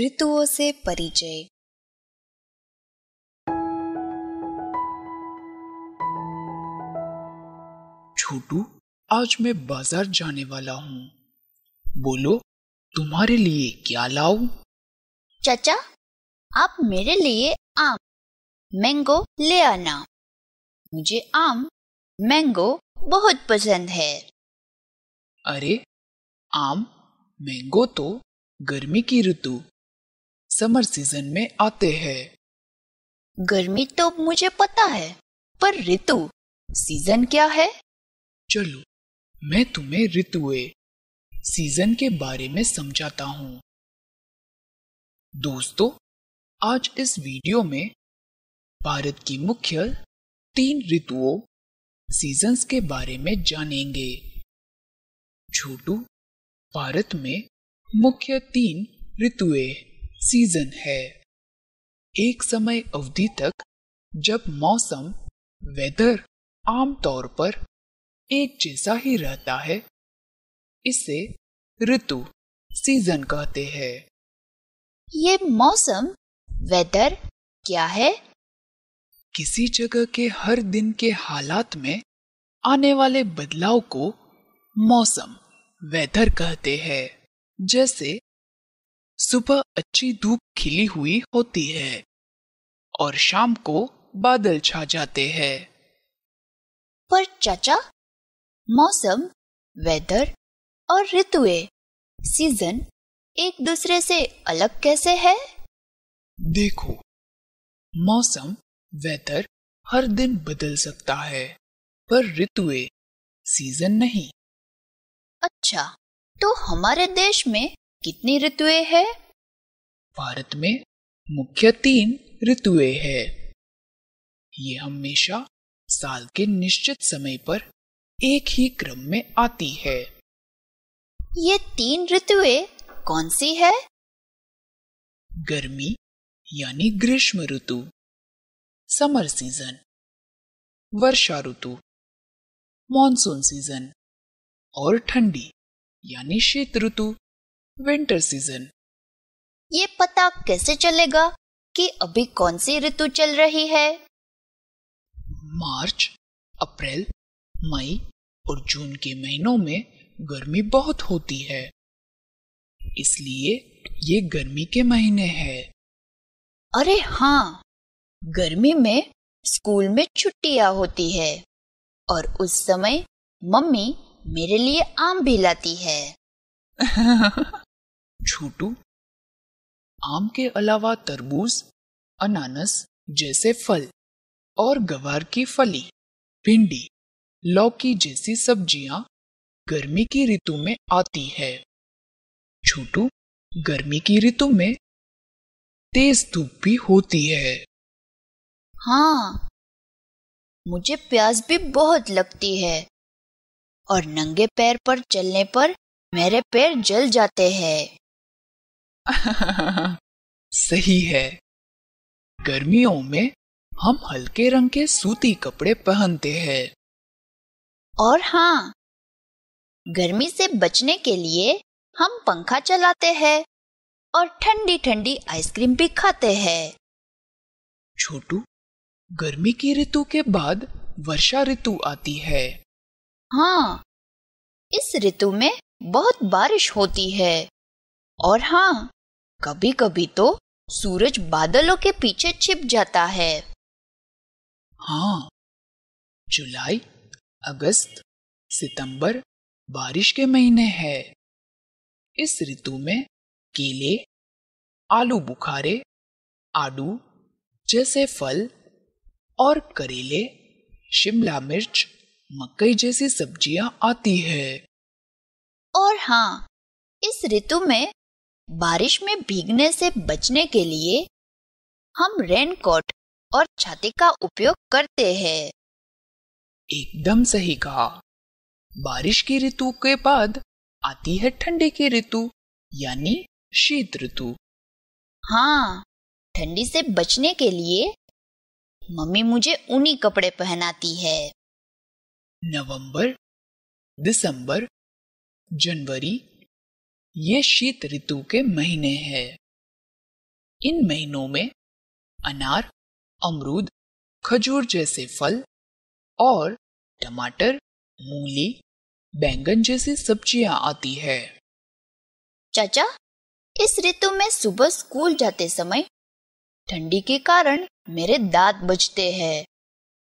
ऋतुओं से परिचय। छोटू आज मैं बाज़ार जाने वाला हूँ। बोलो तुम्हारे लिए क्या लाऊं? चाचा आप मेरे लिए आम मैंगो ले आना। मुझे आम मैंगो बहुत पसंद है। अरे आम मैंगो तो गर्मी की ऋतु। समर सीज़न में आते हैं। गर्मी तो मुझे पता है पर ऋतु सीज़न क्या है? चलो मैं तुम्हें ऋतुए सीज़न के बारे में समझाता हूँ। दोस्तों आज इस वीडियो में भारत की मुख्य तीन ऋतुओं सीजन्स के बारे में जानेंगे। छोटू भारत में मुख्य तीन ऋतुएँ सीज़न है। एक समय अवधि तक जब मौसम वेदर आमतौर पर एक जैसा ही रहता है इसे ऋतु सीज़न कहते हैं। ये मौसम वेदर क्या है? किसी जगह के हर दिन के हालात में आने वाले बदलाव को मौसम वेदर कहते हैं। जैसे सुबह अच्छी धूप खिली हुई होती है और शाम को बादल छा जाते हैं। पर चाचा मौसम वेदर और ऋतुएँ सीज़न एक दूसरे से अलग कैसे है? देखो मौसम वेदर हर दिन बदल सकता है पर ऋतुएँ सीज़न नहीं। अच्छा तो हमारे देश में कितनी ऋतुएँ हैं? भारत में मुख्य तीन ऋतुएँ हैं। ये हमेशा साल के निश्चित समय पर एक ही क्रम में आती है। ये तीन ऋतुएँ कौन सी है? गर्मी यानी ग्रीष्म ऋतु समर सीज़न वर्षा ऋतु मॉनसून सीज़न और ठंडी यानी शीत ऋतु। विंटर सीज़न ये पता कैसे चलेगा कि अभी कौन सी ऋतु चल रही है? मार्च अप्रैल मई और जून के महीनों में गर्मी बहुत होती है। इसलिए ये गर्मी के महीने हैं। अरे हाँ गर्मी में स्कूल में छुट्टियाँ होती है और उस समय मम्मी मेरे लिए आम भी लाती है। छोटू, आम के अलावा तरबूज, अनानस जैसे फल और गवार की फली, भिंडी, लौकी जैसी सब्ज़ियाँ गर्मी की ऋतु में आती है। छोटू, गर्मी की ऋतु में तेज धूप भी होती है। हाँ मुझे प्यास भी बहुत लगती है और नंगे पैर पर चलने पर मेरे पैर जल जाते हैं। सही है। गर्मियों में हम हल्के रंग के सूती कपड़े पहनते हैं। और हाँ गर्मी से बचने के लिए हम पंखा चलाते हैं और ठंडी ठंडी आइसक्रीम भी खाते हैं। छोटू गर्मी की ऋतु के बाद वर्षा ऋतु आती है। हाँ इस ऋतु में बहुत बारिश होती है। और हाँ कभी कभी तो सूरज बादलों के पीछे छिप जाता है। हाँ जुलाई अगस्त सितंबर बारिश के महीने हैं। इस ऋतु में केले आलू बुखारे आडू जैसे फल और करेले शिमला मिर्च मकई जैसी सब्ज़ियाँ आती है। और हाँ इस ऋतु में बारिश में भीगने से बचने के लिए हम रेनकोट और छाती का उपयोग करते हैं। एकदम सही कहा। बारिश की ऋतु के बाद आती है ठंडी की ऋतु यानी शीत ऋतु। हाँ ठंडी से बचने के लिए मम्मी मुझे ऊनी कपड़े पहनाती है। नवंबर दिसंबर जनवरी ये शीत ऋतु के महीने हैं। इन महीनों में अनार, अमरूद, खजूर जैसे फल और टमाटर, मूली, बैंगन जैसी सब्ज़ियाँ आती है। चाचा, इस ऋतु में सुबह स्कूल जाते समय ठंडी के कारण मेरे दांत बजते हैं।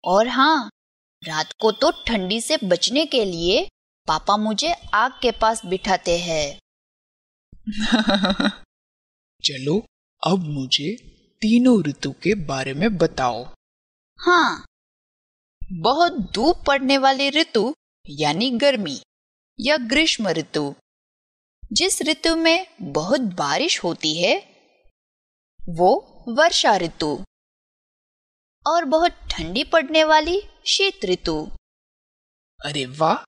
और हाँ रात को तो ठंडी से बचने के लिए पापा मुझे आग के पास बिठाते हैं। चलो अब मुझे तीनों ऋतु के बारे में बताओ। हाँ बहुत धूप पड़ने वाली ऋतु यानी गर्मी या ग्रीष्म ऋतु। जिस ऋतु में बहुत बारिश होती है वो वर्षा ऋतु। और बहुत ठंडी पड़ने वाली शीत ऋतु। अरे वाह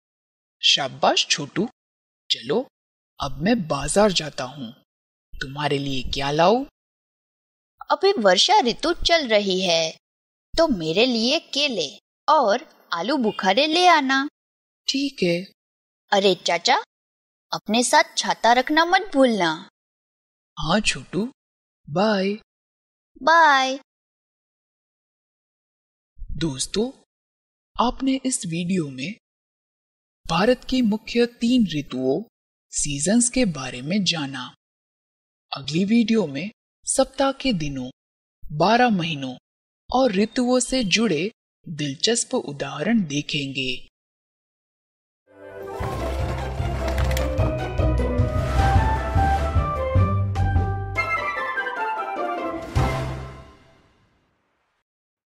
शाबाश छोटू। चलो अब मैं बाज़ार जाता हूँ। तुम्हारे लिए क्या लाऊं? अभी वर्षा ऋतु चल रही है तो मेरे लिए केले और आलू बुखारे ले आना। ठीक है। अरे चाचा अपने साथ छाता रखना मत भूलना। हाँ छोटू बाय बाय दोस्तों आपने इस वीडियो में भारत की मुख्य तीन ऋतुओं सीजन्स के बारे में जाना। अगली वीडियो में सप्ताह के दिनों, बारह महीनों और ऋतुओं से जुड़े दिलचस्प उदाहरण देखेंगे।